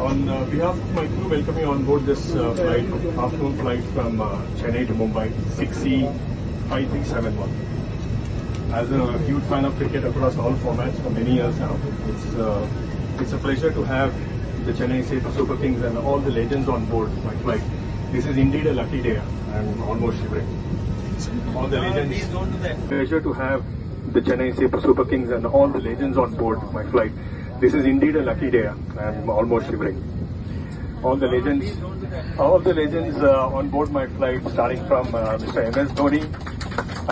On uh, behalf of my crew, welcome you on board this uh, flight, afternoon flight from uh, Chennai to Mumbai, 6C5371. As a huge fan of cricket across all formats for many years now, it's uh, it's a pleasure to have the Chennai Super Kings and all the legends on board my flight. This is indeed a lucky day. I'm almost shivering. All the legends. Please don't do that. Pleasure to have the Chennai Super Kings and all the legends on board my flight. This is indeed a lucky day. I'm almost shivering. All the legends, all the legends uh, on board my flight, starting from uh, Mr. M.S. Dhoni,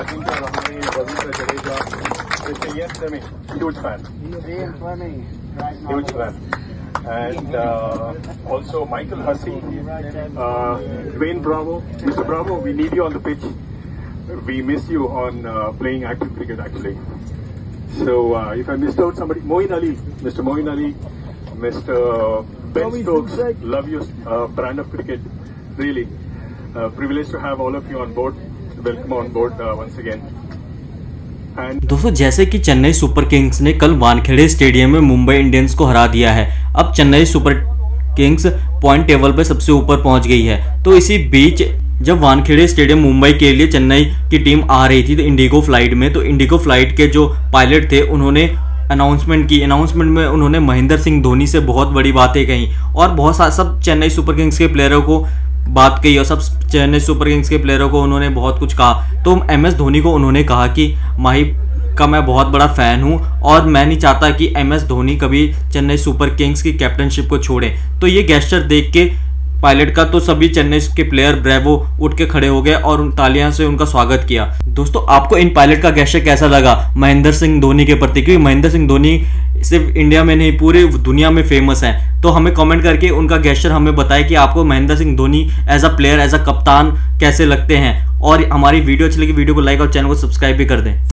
Ajinkya Rahane, Ravindra Jadeja, Mr. Ian Fleming, huge fan, huge fan. And uh, also Michael Hussey, uh, Dwayne Bravo. Mr. Bravo, we need you on the pitch. We miss you on uh, playing active cricket actually. So uh, if I missed out somebody, Moin Ali, Mr. Moin Ali, Mr. Ben Tommy Stokes, Zigzag. love your uh, brand of cricket. Really, uh, privileged to have all of you on board. Welcome on board uh, once again. दोस्तों जैसे कि Chennai Super Kings ने कल Wankhede stadium में Mumbai Indians को हरा दिया है अब Chennai Super Kings point table पर सबसे ऊपर पहुँच गई है। तो इसी बीच जब वानखेड़े स्टेडियम मुंबई के लिए चेन्नई की टीम आ रही थी तो इंडिगो फ़्लाइट में तो इंडिगो फ़्लाइट के जो पायलट थे, उन्होंने अनाउंसमेंट की। अनाउंसमेंट में उन्होंने महेंद्र सिंह धोनी से बहुत बड़ी बातें कही और बहुत सा, सब चेन्नई सुपर किंग्स के प्लेयरों को बात कही और सब चेन्नई सुपर किंग्स के प्लेयरों को उन्होंने बहुत कुछ कहा। तो एम एस धोनी को उन्होंने कहा कि, माही का मैं बहुत बड़ा फ़ैन हूँ और मैं नहीं चाहता कि एम एस धोनी कभी चेन्नई सुपर किंग्स की कैप्टनशिप को छोड़े। तो ये गेस्टर देख के पायलट का तो सभी चेन्नई के प्लेयर ब्रेवो उठ के खड़े हो गए और उन तालियाँ से उनका स्वागत किया। दोस्तों, आपको इन पायलट का गेस्टर कैसा लगा? महेंद्र सिंह धोनी के प्रति, क्योंकि महेंद्र सिंह धोनी सिर्फ़ इंडिया में नहीं, पूरी दुनिया में फ़ेमस है। तो हमें कमेंट करके उनका गेस्टर हमें बताए कि आपको Mahendra Singh Dhoni as a player as a कप्तान कैसे लगते हैं। और हमारी वीडियो अच्छी लगी वीडियो को लाइक और चैनल को सब्सक्राइब भी कर दें।